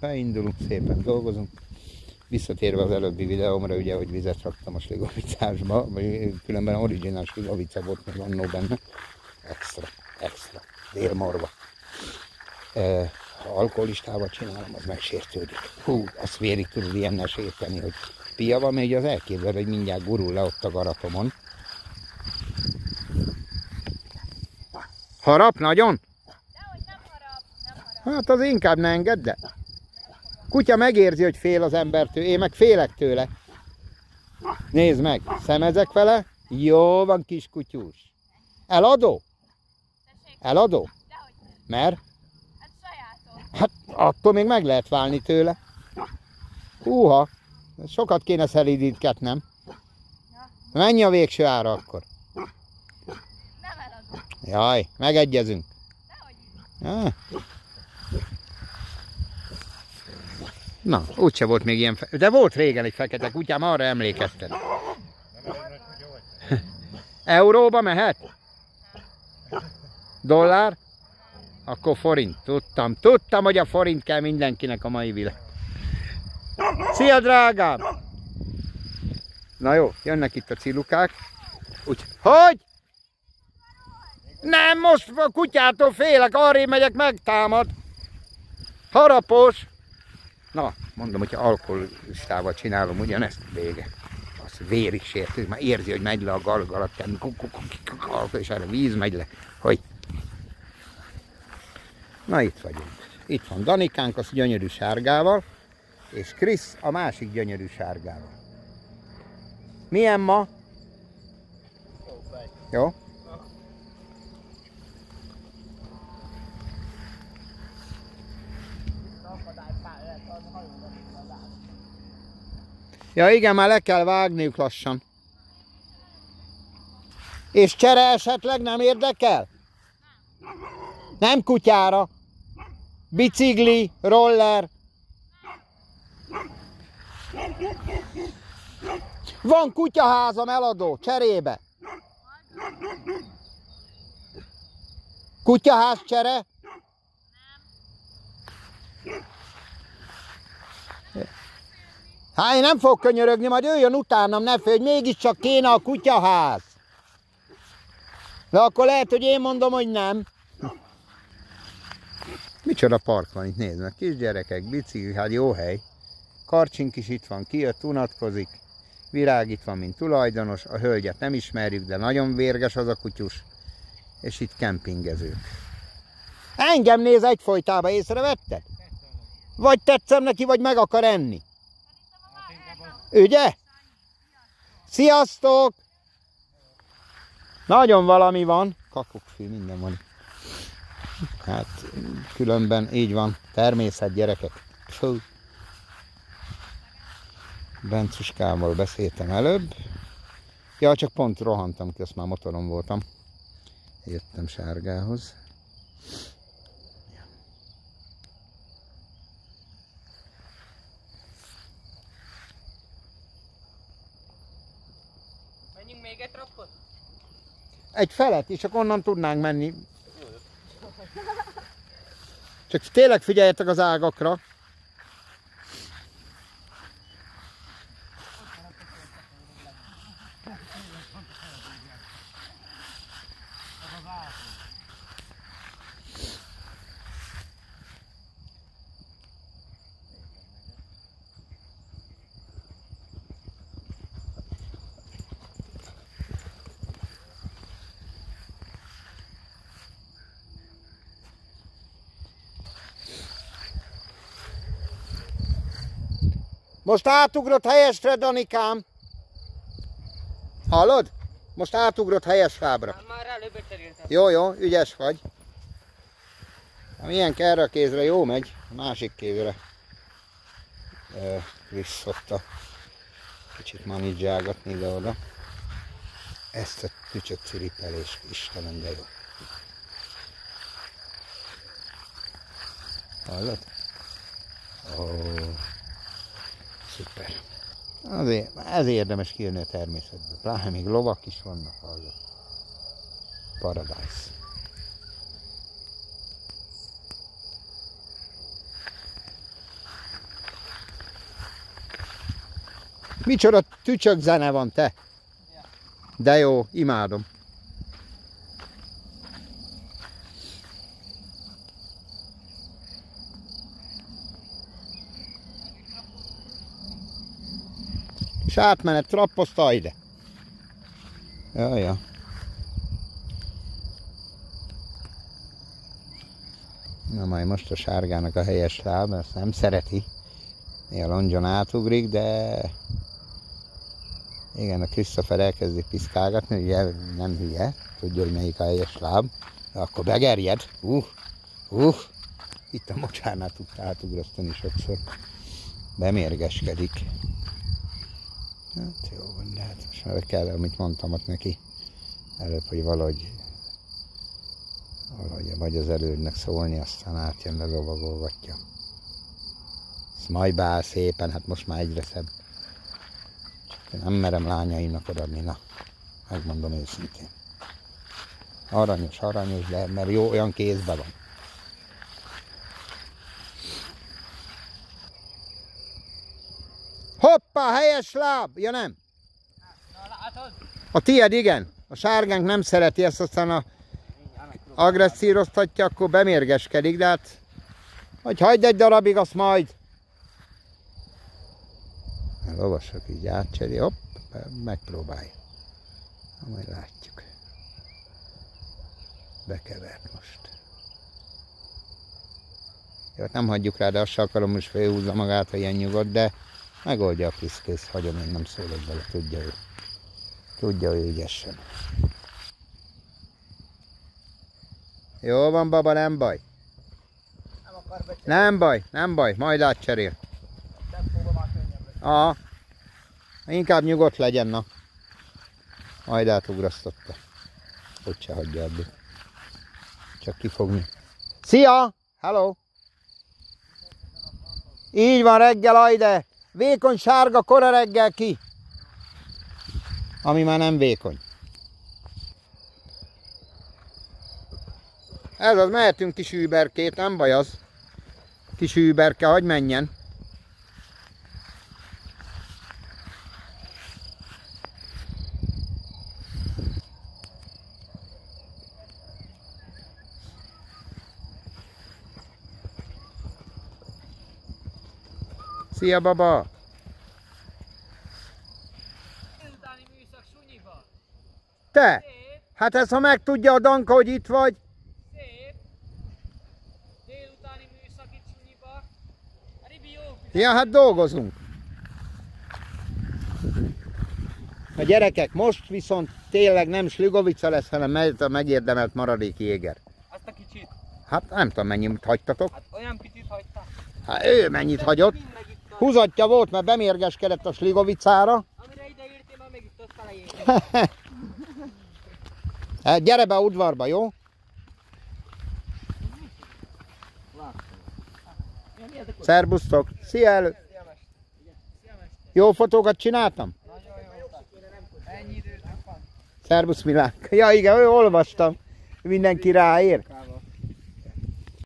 beindulunk, szépen dolgozunk. Visszatérve az előbbi videómra, ugye, hogy vizet raktam a sligovicásba, vagy különben originál sligovica volt még annó benne. Extra, extra, délmorva. E, ha alkoholistával csinálom, az megsértődik. Hú, azt vérig tudod ilyennel sérteni, hogy pia van, még az elképzel, hogy mindjárt gurul le ott a garatomon. Harap nagyon? Dehogy nem harap, nem harap. Hát az inkább ne engedd el. Kutya megérzi, hogy fél az embertől, én meg félek tőle. Nézd meg, szemezek vele. Jó van, kis kutyus. Eladó? Eladó? Mert? Hát sajátom. Hát attól még meg lehet válni tőle. Húha, sokat kéne szelídítgetnem. Mennyi a végső ára akkor? Nem eladom. Jaj, megegyezünk. Dehogy is. Ah. Na, úgyse volt még ilyen, fe- de volt régen egy fekete kutyám, arra emlékezted. Euróba mehet? Dollár? Akkor forint. Tudtam, tudtam, hogy a forint kell mindenkinek a mai világ. Szia, drágám! Na jó, jönnek itt a cilukák. Úgy, hogy? Nem, most a kutyától félek, arra megyek, megtámad. Harapos. Na, mondom, hogyha alkoholistával csinálom ugyanezt, vége. Az vérig sértő, már érzi, hogy megy le a galgalatán, és erre víz megy le. Hogy? Na itt vagyunk. Itt van Danikánk, az gyönyörű sárgával, és Krisz a másik gyönyörű sárgával. Milyen ma? Jó? Ja igen, már le kell vágniuk lassan. És csere esetleg nem érdekel? Nem kutyára. Bicikli, roller. Van kutyaházam eladó, cserébe. Kutyaház csere? Hát én nem fog könyörögni, majd jöjjön utánam, ne félj, hogy mégiscsak kéne a kutyaház. De akkor lehet, hogy én mondom, hogy nem. Micsoda park van itt, nézd meg, kisgyerekek, bicikli, hát jó hely. Karcsink is itt van, kijött, unatkozik. Virág itt van, mint tulajdonos, a hölgyet nem ismerjük, de nagyon vérges az a kutyus. És itt kempingezők. Engem néz egyfolytában, észrevetted? Vagy tetszem neki, vagy meg akar enni. Ugye? Sziasztok! Nagyon valami van. Kakokkfű, minden van. Hát különben így van. Természet gyerekek. Fú. Bencuskával beszéltem előbb. Ja, csak pont rohantam ki, azt már motoron voltam. Jöttem sárgához. Még egy trappot? Egy felet, és akkor onnan tudnánk menni. Csak tényleg figyeljetek az ágakra. Most átugrott helyesre, Danikám. Hallod? Most átugrott helyes lábra. Hát már előbb. Jó, jó, ügyes vagy. Ha milyen erre a kézre jó megy, a másik kézre ö, visszokta kicsit manidzságatni ide-oda. Ezt a tücsök ciripelés, Istenem, de jó. Hallod? Ó, szuper. Azért, ezért érdemes kijönni a természetbe. Pláne még lovak is vannak az a paradise. Micsoda tücsök zene van te! De jó, imádom. És átmenet trappozta ide. Ja, ja. Na majd most a sárgának a helyes láb, ezt nem szereti. Néha longyon átugrik, de igen, a Christopher elkezdi piszkálgatni, ugye nem hülye, tudja, hogy melyik a helyes láb, de akkor begerjed, uh, uh, itt a mocsárnál tudta átugrasztani sokszor. Bemérgeskedik. Hát jó van, de hát most már kell, amit mondtam ott neki előbb, hogy valahogy valahogy vagy az elődnek szólni, aztán átjön. Ezt majd beáll szépen, hát most már egyre szebb. Csak én nem merem lányaimnak odaadni, na, megmondom őszintén. Aranyos, aranyos, de mert jó, olyan kézben van. Hoppá, helyes láb! Ja nem? A tied igen. A sárgánk nem szereti ezt, aztán a agresszíroztatja, akkor bemérgeskedik, de hát hogy hagyd egy darabig, azt majd. A lovasok így átcseri, hopp, megpróbálja. Na, majd látjuk. Bekevert most. Jó, hát nem hagyjuk rá, de azt akarom, most felhúzza magát, ha ilyen nyugodt, de megoldja a piszkész, hagyom, én nem szólok bele, tudja ő. Tudja ő ügyesen. Jó van, baba, nem baj. Nem akar becserélni. Nem baj, nem baj, majd átcserél. Tempóban már könnyebb. Aha. Inkább nyugodt legyen, na. Majd átugrasztotta. Hogy se hagyja addig. Csak kifogni. Szia! Hello! Így van reggel, ajde! Vékony sárga kora reggel ki. Ami már nem vékony. Ez az, mehetünk kis überkét, nem baj az. Kis überke, hagy menjen. Szia, baba! Te! Szép, Hát ez ha megtudja a Danka, hogy itt vagy, szép. Délutáni műszak itt sunyiba. Ja, hát dolgozunk. A gyerekek, most viszont tényleg nem Sligovica lesz, hanem megy a megérdemelt maradék jéger. Azt a kicsit. Hát nem tudom, mennyit hagytatok. Hát olyan picit hagyta. Hát ő mennyit hagyott. Mind. Húzatja volt, mert bemérgeskedett a Sligovicára. Amire ide értél, már megitta azt elején. Hát gyere be a udvarba, jó? Szerbusztok! Szia elő! Jó fotókat csináltam? Szerbusz Milánk. Ja igen, olvastam. Mindenki ráér.